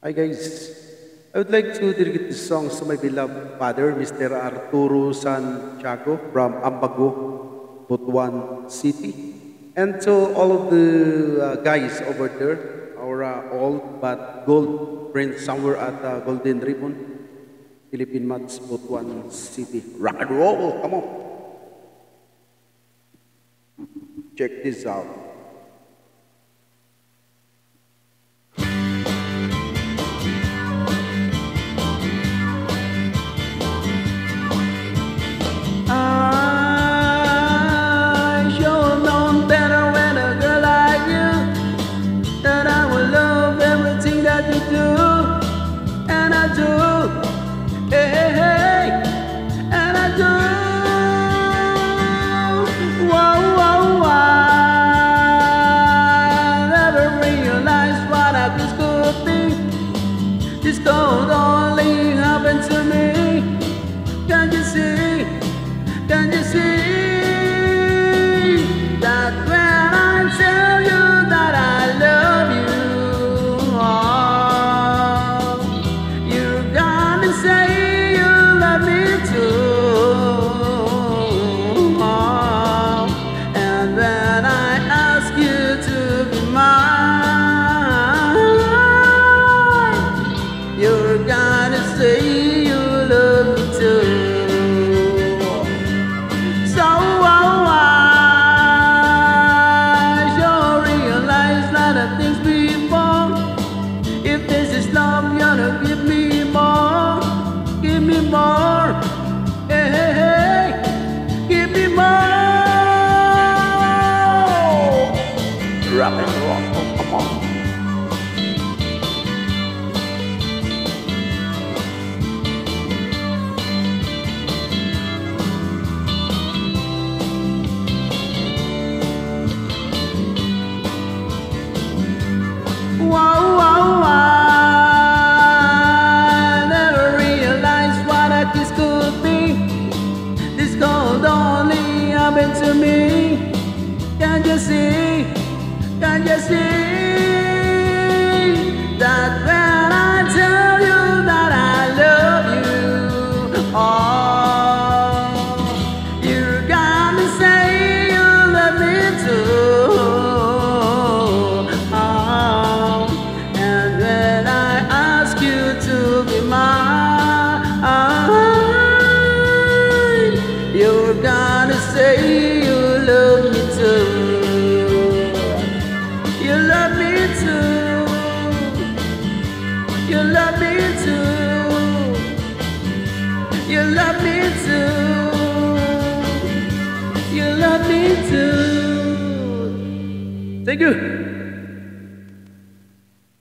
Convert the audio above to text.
Hi guys, I would like to dedicate this song to my beloved father, Mr. Arturo Santiago from Ambago, Butuan City, and to all of the uh, guys over there, our uh, old but gold friends somewhere at uh, Golden Ribbon, Philippine Mats, Butuan City. Rock and roll, come on. Check this out. Only happen to me. Can't you see? Can you see that when I tell you that I love you, oh, you're gonna say you love me too. Rock and roll, come on. Never realized what only happen to me. Can't you see? Can't you see You love me too. You love me too. Thank you.